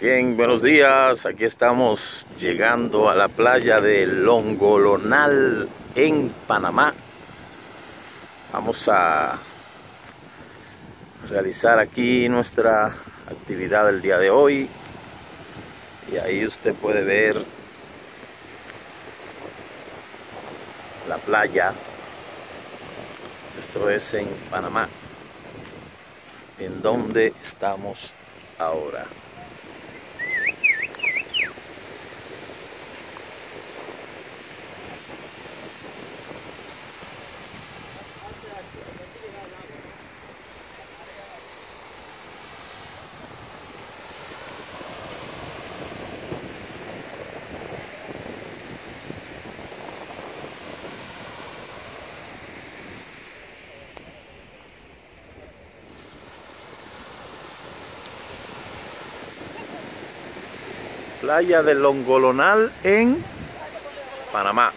Bien, buenos días. Aquí estamos llegando a la playa de Longolonal en Panamá. Vamos a realizar aquí nuestra actividad del día de hoy. Y ahí usted puede ver la playa. Esto es en Panamá. En donde estamos ahora. Playa del Longolonal en Panamá.